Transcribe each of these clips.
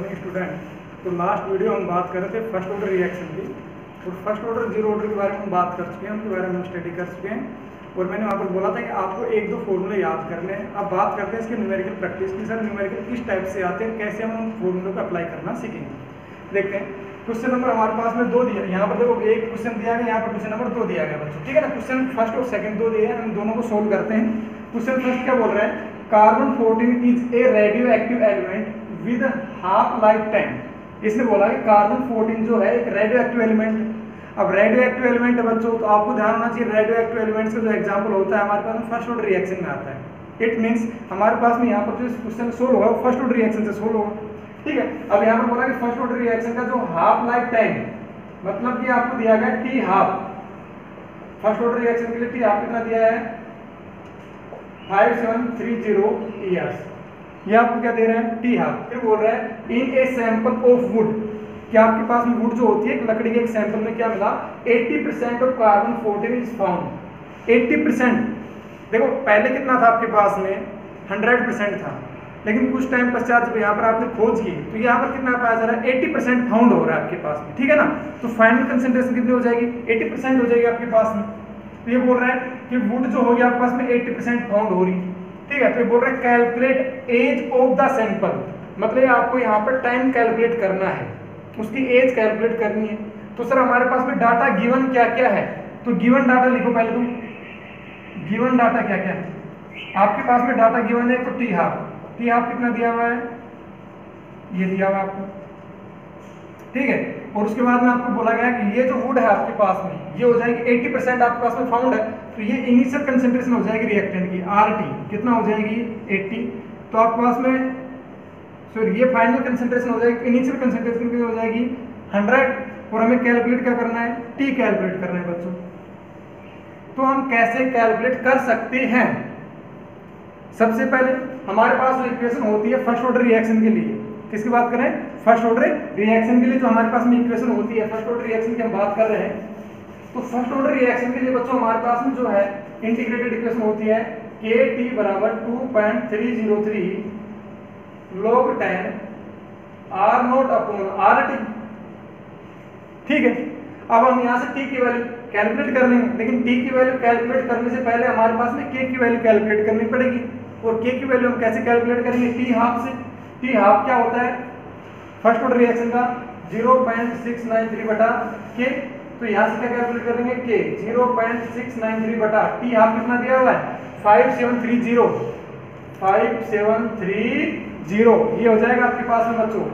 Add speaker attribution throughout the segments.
Speaker 1: Morning student तो last video हम बात कर रहे थे फ़र्स्ट ऑर्डर रिएक्शन की। और फ़र्स्ट ऑर्डर ज़ीरो ऑर्डर के बारे में हम बात कर चुके हैं, उनके बारे में हम स्टडी कर चुके हैं। और मैंने वहाँ पर बोला था कि आपको एक दो फॉर्मूले याद करने हैं अब बात करते हैं इसके न्यूमेरिकल प्रैक्टिस की। सर न्यूमेरिकल किस टाइप से आते हैं? कैसे हम उन फॉर्मूलों को अप्लाई करना सीखेंगे? देखते हैं। क्वेश्चन नंबर हमारे पास में दो दिया यहाँ पर देखो, एक क्वेश्चन दिया गया, यहाँ पर क्वेश्चन नंबर दो दिया गया बच्चों। ठीक है ना? क्वेश्चन फ़र्स्ट और सेकंड दो दिए हैं। हम दोनों को सोल्व करते हैं। क्वेश्चन फ़र्स्ट क्या बोल रहा है? Carbon fourteen is a radioactive element with half life time इसने बोला कि कार्बन फोर्टीन जो है, एक रेडियो एक्टिव एलिमेंट अब रेडियो एक्टिव एलिमेंट बच्चों तो आपको ध्यान होना चाहिए रेडियो एक्टिव एलिमेंट्स का जो एग्ज़ाम्पल होता है, हमारे पास फ़र्स्ट ऑर्डर रिएक्शन में आता है। इट मीन्स हमारे पास में यहाँ पर जो क्वेश्चन सोल्व होगा फ़र्स्ट ऑर्डर रिएक्शन से सोल्व होगा। ठीक है? अब यहाँ पर बोला कि फ़र्स्ट ऑर्डर रिएक्शन का जो हाफ़ लाइफ टाइम मतलब कि आपको दिया गया T half first order reaction के लिए टी हाफ़ कितना दिया है? Five seven three zero years ये आपको क्या दे रहे हैं? टी हाफ़ फिर बोल रहा है in a sample of wood कि आपके पास में वुड जो होती है लकड़ी के एक सैंपल में क्या मिला? 80 percent of carbon 14 is found 80 percent देखो, पहले कितना था आपके पास में? 100 परसेंट था. लेकिन कुछ टाइम पश्चात जब यहाँ पर आपने खोज की तो यहाँ पर कितना पाया जा रहा है? 80 परसेंट फाउंड हो रहा है आपके पास में. ठीक है ना? तो फाइनल कंसेंट्रेशन कितनी हो जाएगी? 80 परसेंट हो जाएगी आपके पास में. तो ये बोल रहा है कि वुड जो होगी आपके पास में 80 परसेंट फाउंड हो रही ठीक है तो बोल रहा calculate age of the sample मतलब आपको यहाँ पर टाइम कैलकुलेट करना है। उसकी एज कैलकुलेट करनी है। तो सर, हमारे पास में डाटा गिवन क्या क्या है? तो गिवन डाटा लिखो पहले तुम। गिवन डाटा क्या क्या है? आपके पास में डाटा गिवन है तो टी हाफ़ टी हाफ़ कितना दिया हुआ है? ये दिया हुआ आपको। ठीक है? और उसके बाद में आपको बोला गया कि ये जो वुड है आपके पास में, ये हो जाएगी 80 परसेंट आपके पास में फाउंड है। तो ये इनिशियल कंसेंट्रेशन हो जाएगी रिएक्टेंट की टी कितना हो जाएगी? 80 तो आपके पास में सॉरी ये फाइनल कंसेंट्रेशन हो जाएगी इनिशियल कंसेंट्रेशन कितनी हो जाएगी? 100 और हमें कैलकुलेट क्या करना है? टी कैलकुलेट करना है बच्चों। तो हम कैसे कैलकुलेट कर सकते हैं? सबसे पहले हमारे पास जो इक्वेशन होती है फ़र्स्ट ऑर्डर रिएक्शन के लिए। किसकी बात करें? फ़र्स्ट ऑर्डर रिएक्शन के लिए जो हमारे पास में इक्वेशन होती है फ़र्स्ट ऑर्डर रिएक्शन की हम बात कर रहे हैं। तो फ़र्स्ट ऑर्डर रिएक्शन के लिए बच्चों, हमारे पास में जो है इंटीग्रेटेड इक्वेशन होती है के टी बराबर two point three zero three log tan r naught upon R T ठीक है? अब हम यहाँ से t की वैल्यू कैलकुलेट कर लेंगे। लेकिन t की वैल्यू कैलकुलेट करने से पहले हमारे पास में k की वैल्यू कैलकुलेट करनी पड़ेगी। और k की वैल्यू हम कैसे कैलकुलेट करेंगे? t हाफ़ से। T हाफ़ क्या होता है? फ़र्स्ट ऑर्डर रिएक्शन का 0.693 बटा k तो यहाँ से क्या कैलकुलेट करेंगे? K 0.693 बटा t हाफ़ कितना दिया हुआ है? 5730 5730 ये हो जाएगा आपके पास में बच्चों।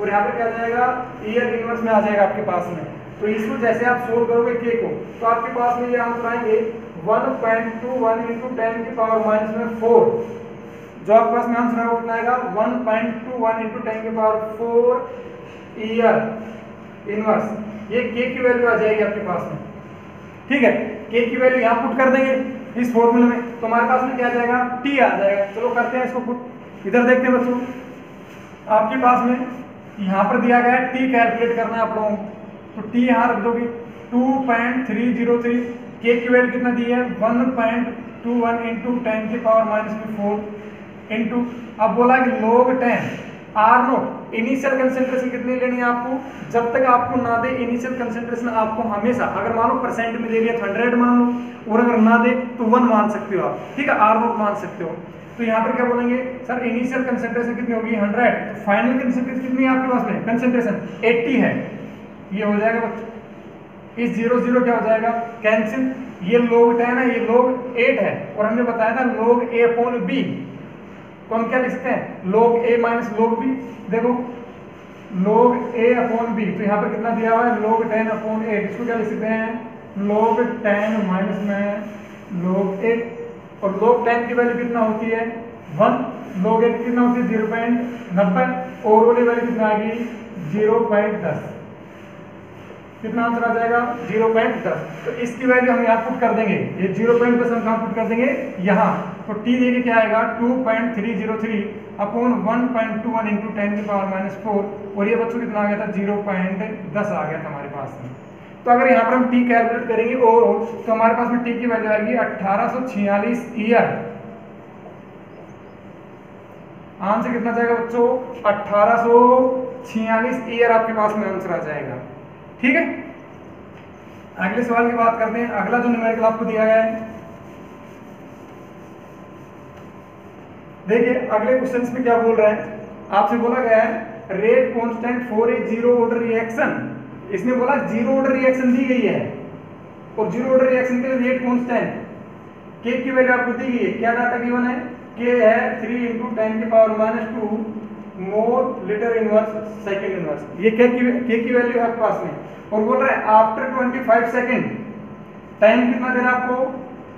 Speaker 1: और यहाँ पे क्या जाएगा? ईयर इनवर्स में आ जाएगा आपके पास में। तो इसको जैसे आप सोल्व करोगे के को तो आपके पास में ये आंसर आएँगे। 1.21 point two one into ten की पावर माइनस में फोर जो आपके पास में आंसर है वो कितना आएगा? 1.21 point two one into ten की पावर फोर ईयर इनवर्स ये के की वैल्यू आ जाएगी आपके पास में। ठीक है? के की वैल्यू यहाँ पुट कर देंगे इस फॉर्मूले में। तो हमारे पास में क्या जाएगा? टी आ जाएगा। चलो करते हैं इसको पुट इधर देखते हैं बच्चों। आपके पास में यहाँ पर दिया गया है टी कैलकुलेट करना है आप लोगों को। तो टी यहाँ रख दोगे। Two point three zero three के की वैल्यू कितना दी है? One point two one into ten की पावर माइनस में फोर इंटू अब बोला कि log ten R naught initial concentration कितनी लेनी है आपको? जब तक आपको ना दे इनिशियल कंसेंट्रेशन आपको हमेशा, अगर मान परसेंट में दे रही है हंड्रेड मान लो, और अगर ना दे तो वन मान सकते हो आप। ठीक है आर नोट मान सकते हो। तो यहाँ पर क्या बोलेंगे? सर इनिशियल कंसेंट्रेशन कितनी होगी? 100 तो फाइनल कंसेंट्रेशन कितनी है आपके पास में? कंसेंट्रेशन 80 है। ये हो जाएगा बच्चों। इस ज़ीरो ज़ीरो क्या हो जाएगा? कैंसिल ये लोग टेन है, ये लोग एट है। और हमने बताया था लोग ए अपॉन बी तो हम क्या लिखते हैं? लोग ए माइनस लोग बी देखो लोग ए अपॉन बी तो यहाँ पर कितना दिया हुआ है? लोग टेन अपॉन एट इसको क्या लिख सकते हैं? लोग टेन माइनस में लोग एट और लोग टेन की वैल्यू कितना होती है? वन लोग एट कितना होती है? ज़ीरो पॉइंट नब्बे। और वाली वैल्यू कितना आ गई? ज़ीरो पॉइंट दस। कितना आंसर आ जाएगा? ज़ीरो पॉइंट दस। तो इसकी वैल्यू हम यहाँ पुट कर देंगे। ये ज़ीरो पॉइंट दस हम कहाँ पुट कर देंगे। यहाँ। तो टी देखिए क्या आएगा two point three zero three upon one point two one into ten की पावर माइनस फोर और ये बच्चों कितना आ गया था? ज़ीरो पॉइंट दस आ गया था हमारे पास में। तो अगर यहाँ पर हम टी कैलकुलेट करेंगे और तो हमारे पास में टी की वैल्यू आएगी अट्ठारह ईयर। आंसर कितना जाएगा बच्चों? अट्ठारह ईयर आपके पास में आंसर आ जाएगा। ठीक है? अगले सवाल की बात करते हैं। अगला जो न्यूमेरिकल आपको दिया गया है देखिए, अगले क्वेश्चन में क्या बोल रहा है? आपसे बोला गया है rate constant for a zero order reaction इसने बोला ज़ीरो ऑर्डर रिएक्शन दी गई है। और ज़ीरो ऑर्डर रिएक्शन के लिए रेट कांस्टेंट के की वैल्यू आपको दी गई है। क्या डाटा गिवन है? के है थ्री इंटू टेन के power minus two mole litre inverse second inverse ये के की के की वैल्यू है पास में। और बोल रहा है आफ्टर 25 सेकंड टाइम कितना देना आपको?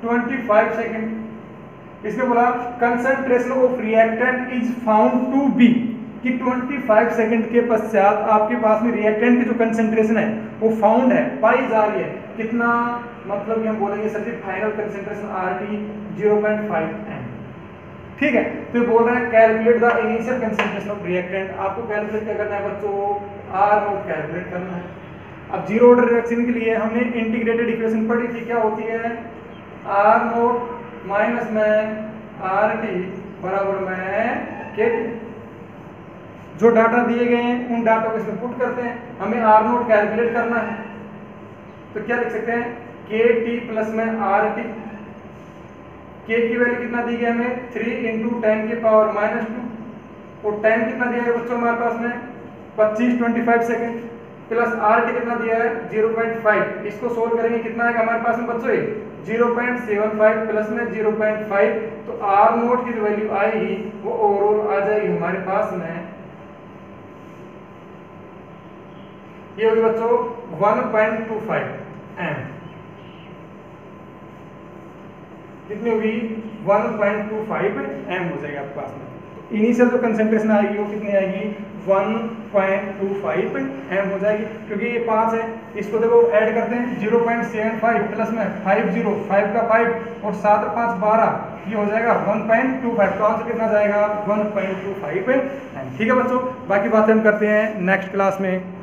Speaker 1: 25 सेकंड इसने बोला concentration of reactant is found to be कि 25 सेकंड के पश्चात आपके पास में रिएक्टेंट की जो कंसेंट्रेशन है, वो फाउंड है, पाई जा रही है। कितना मतलब हम बोलेंगे sir ji final concentration R T zero point five M ठीक है तो बोल रहे हैं calculate the initial concentration of reactant आपको कैलकुलेट क्या करना है बच्चों? आर नोट कैलकुलेट करना है। अब ज़ीरो ऑर्डर रिएक्शन के लिए हमने इंटीग्रेटेड इक्वेशन पढ़ी थी, क्या होती है? आर नोट माइनस में आर टी बराबर में के टी जो डाटा दिए गए हैं, उन डाटा को इसमें पुट करते हैं। हमें आर नोट कैलकुलेट करना है। तो क्या लिख सकते हैं? के टी प्लस में आर टी के की वैल्यू कितना दी गई हमें? थ्री इंटू टेन की पावर माइनस टू और टाइम कितना दिया है बच्चों हमारे पास में? पच्चीस twenty five second plus R T कितना दिया है? Zero point five. इसको सोल्व करेंगे, कितना आएगा हमारे पास में बच्चों zero point seven five plus में ज़ीरो पॉइंट फाइव। तो आर नोट की जो वैल्यू आएगी, वो ओवरऑल आ जाएगी हमारे पास में। ये होगी बच्चों 1.25 एम कितनी होगी? 1.25 एम हो जाएगा आपके पास में। इनिशियल जो कंसेंट्रेशन आएगी, वो कितनी आएगी? 1.25 एम हो जाएगी। क्योंकि ये पाँच है, इसको देखो ऐड करते हैं 0.75 प्लस में 50 5 का फाइव और सात पाँच बारह, ये हो जाएगा 1.25 तो आंसर कितना जाएगा? 1.25 एम ठीक है बच्चों, बाकी बातें हम करते हैं नेक्स्ट क्लास में।